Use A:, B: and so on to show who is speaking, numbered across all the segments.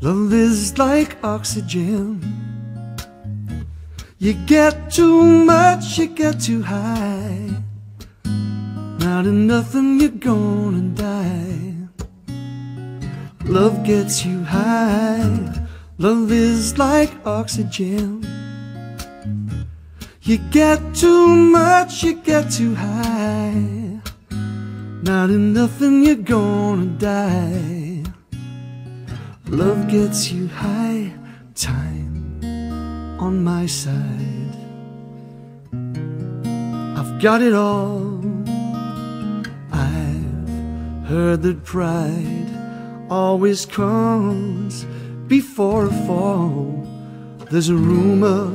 A: Love is like oxygen. You get too much, you get too high. Not enough and you're gonna die. Love gets you high. Love is like oxygen. You get too much, you get too high. Not enough and you're gonna die. Love gets you high, time on my side. I've got it all. I've heard that pride always comes before a fall. There's a rumor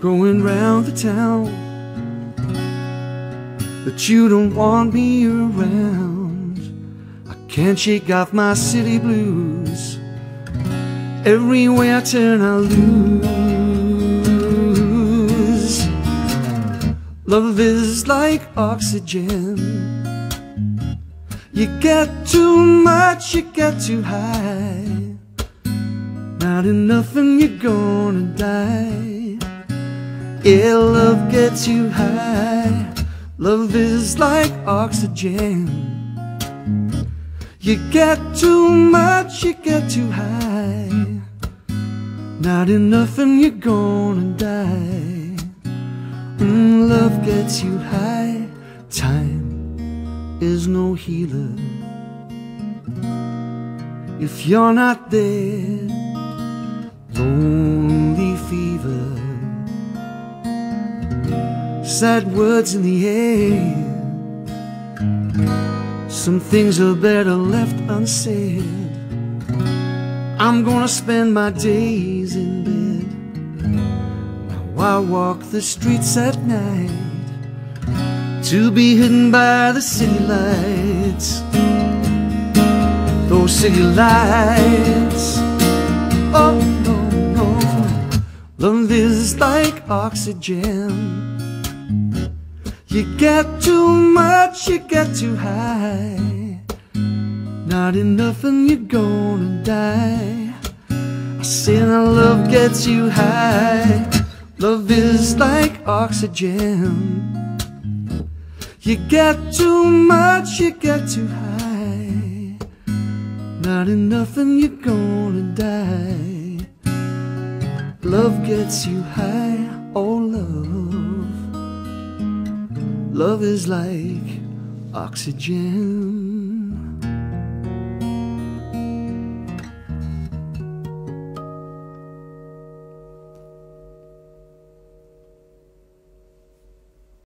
A: going round the town that you don't want me around. Can't shake off my city blues. Everywhere I turn, I lose. Love is like oxygen. You get too much, you get too high. Not enough, and you're gonna die. Yeah, love gets you high. Love is like oxygen. You get too much, you get too high. Not enough, and you're gonna die. Mm, love gets you high. Time is no healer. If you're not there, lonely fever, sad words in the air. Some things are better left unsaid. I'm gonna spend my days in bed. Now I walk the streets at night to be hidden by the city lights. Those city lights. Oh no, no. Love is like oxygen. You get too much, you get too high. Not enough, and you're gonna die. I said, love gets you high. Love is like oxygen. You get too much, you get too high. Not enough, and you're gonna die. Love gets you high, oh love. Love is like oxygen.